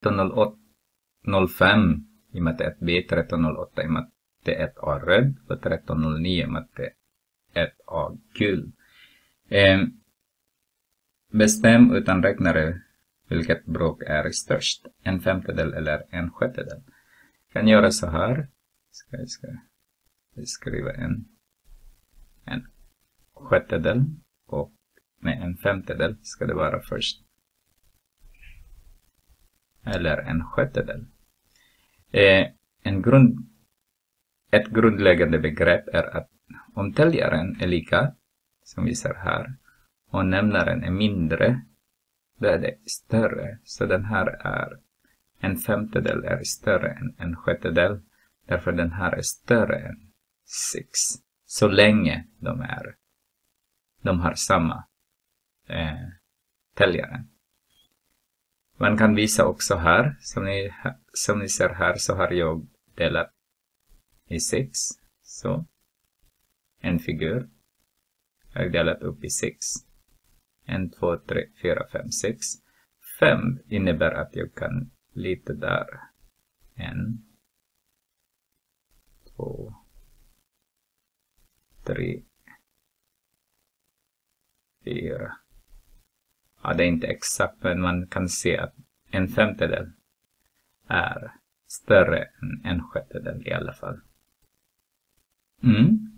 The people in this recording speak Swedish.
1305 i matte 1B, 1308 i matte 1A röd och 1309 i matte 1A gul. Eh, bestäm utan räknare vilket bråk är störst, en femtedel eller en sjättedel. Kan göra så här. Ska jag ska skriva en, en sjättedel och med en femtedel ska det vara först. Eller en sjättedel. Eh, en grund, ett grundläggande begrepp är att om täljaren är lika, som vi ser här, och nämnaren är mindre, då är det större. Så den här är en femtedel är större än en sjättedel. Därför den här är större än 6. Så länge de är de har samma eh, täljare. Man kan visa också här, som ni, som ni ser här så har jag delat i sex. Så. En figur. Jag har delat upp i sex. En, två, tre, fyra, fem, sex. Fem innebär att jag kan lite där. En, två, tre, fyra. Ja, det är inte exakt, men man kan se att en femtedel är större än en sjättedel i alla fall. Mm.